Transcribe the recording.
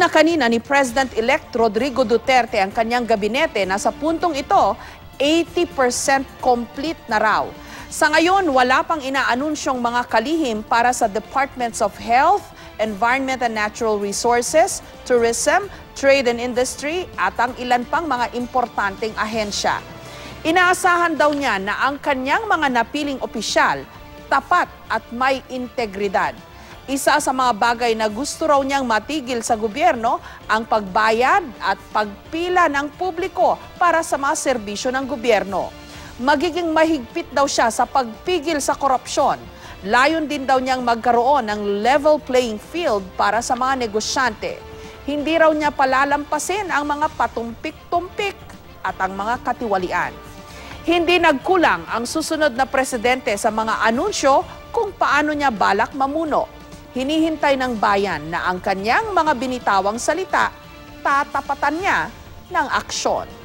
Na kanina ni President-elect Rodrigo Duterte ang kanyang gabinete na sa puntong ito, 80% complete na raw. Sa ngayon, wala pang inaanunsyong mga kalihim para sa Departments of Health, Environment and Natural Resources, Tourism, Trade and Industry at ang ilan pang mga importanteng ahensya. Inaasahan daw niya na ang kanyang mga napiling opisyal tapat at may integridad. Isa sa mga bagay na gusto raw niyang matigil sa gobyerno ang pagbayad at pagpila ng publiko para sa mga serbisyo ng gobyerno. Magiging mahigpit daw siya sa pagpigil sa korupsyon. Layon din daw niyang magkaroon ng level playing field para sa mga negosyante. Hindi raw niya palalampasin ang mga patumpik-tumpik at ang mga katiwalian. Hindi nagkulang ang susunod na presidente sa mga anunsyo kung paano niya balak mamuno. Hinihintay ng bayan na ang kanyang mga binitawang salita tatapatan niya ng aksyon.